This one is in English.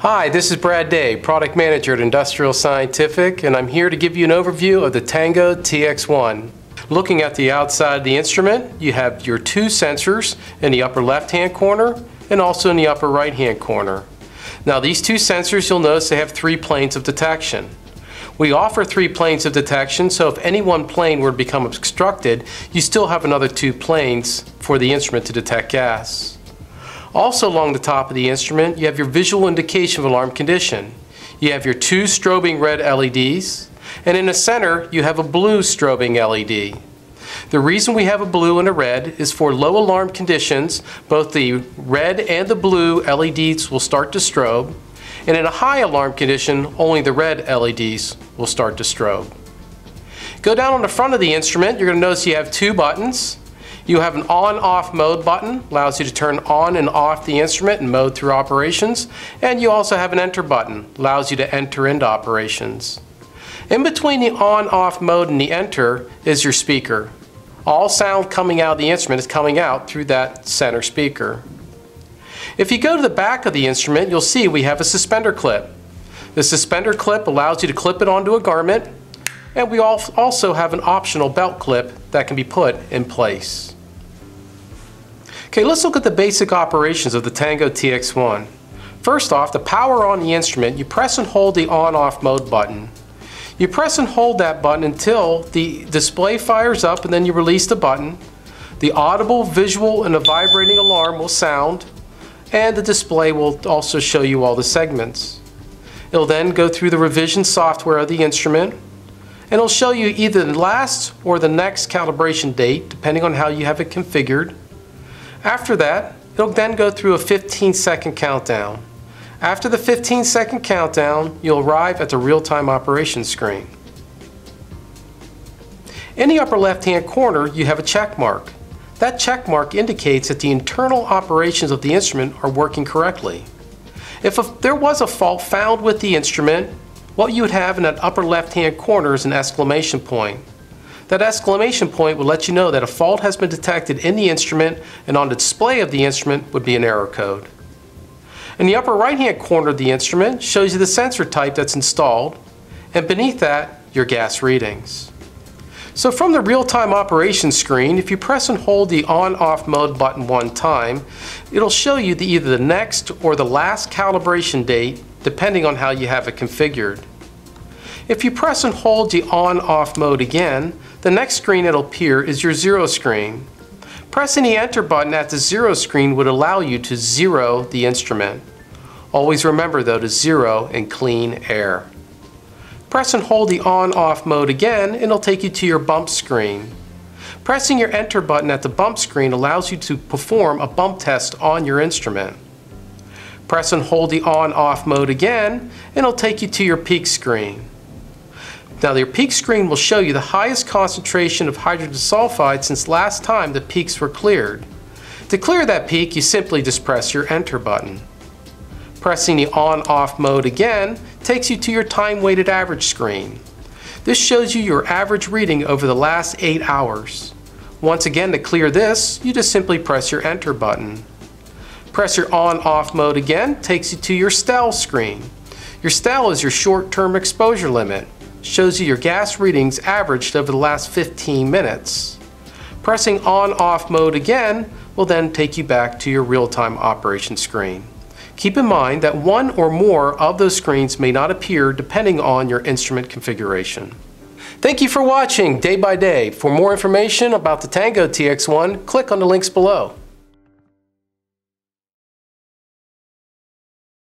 Hi, this is Brad Day, Product Manager at Industrial Scientific, and I'm here to give you an overview of the Tango TX1. Looking at the outside of the instrument, you have your two sensors in the upper left-hand corner and also in the upper right-hand corner. Now these two sensors, you'll notice they have three planes of detection. We offer three planes of detection, so if any one plane were to become obstructed, you still have another two planes for the instrument to detect gas. Also along the top of the instrument, you have your visual indication of alarm condition. You have your two strobing red LEDs, and in the center, you have a blue strobing LED. The reason we have a blue and a red is for low alarm conditions, both the red and the blue LEDs will start to strobe, and in a high alarm condition, only the red LEDs will start to strobe. Go down on the front of the instrument, you're going to notice you have two buttons. You have an on-off mode button, allows you to turn on and off the instrument and mode through operations. And you also have an enter button, allows you to enter into operations. In between the on-off mode and the enter is your speaker. All sound coming out of the instrument is coming out through that center speaker. If you go to the back of the instrument, you'll see we have a suspender clip. The suspender clip allows you to clip it onto a garment, and we also have an optional belt clip that can be put in place. Okay, let's look at the basic operations of the Tango TX1. First off, to power on the instrument, you press and hold the on-off mode button. You press and hold that button until the display fires up and then you release the button. The audible, visual, and the vibrating alarm will sound and the display will also show you all the segments. It'll then go through the revision software of the instrument and it'll show you either the last or the next calibration date depending on how you have it configured. After that, it'll then go through a 15 second countdown. After the 15 second countdown, you'll arrive at the real-time operation screen. In the upper left-hand corner, you have a check mark. That check mark indicates that the internal operations of the instrument are working correctly. If a, there was a fault found with the instrument, what you would have in that upper left-hand corner is an exclamation point. That exclamation point will let you know that a fault has been detected in the instrument and on the display of the instrument would be an error code. In the upper right hand corner of the instrument shows you the sensor type that's installed and beneath that your gas readings. So from the real-time operation screen, if you press and hold the on-off mode button one time, it'll show you the, either the next or the last calibration date depending on how you have it configured. If you press and hold the on-off mode again, the next screen that'll appear is your zero screen. Pressing the enter button at the zero screen would allow you to zero the instrument. Always remember though to zero in clean air. Press and hold the on-off mode again and it'll take you to your bump screen. Pressing your enter button at the bump screen allows you to perform a bump test on your instrument. Press and hold the on-off mode again and it'll take you to your peak screen. Now your peak screen will show you the highest concentration of hydrogen sulfide since last time the peaks were cleared. To clear that peak, you simply just press your enter button. Pressing the on-off mode again takes you to your time-weighted average screen. This shows you your average reading over the last 8 hours. Once again, to clear this, you just simply press your enter button. Press your on-off mode again takes you to your STEL screen. Your STEL is your short-term exposure limit shows you your gas readings averaged over the last 15 minutes. Pressing on-off mode again will then take you back to your real-time operation screen. Keep in mind that one or more of those screens may not appear depending on your instrument configuration. Thank you for watching Day by Day. For more information about the Tango TX1, click on the links below.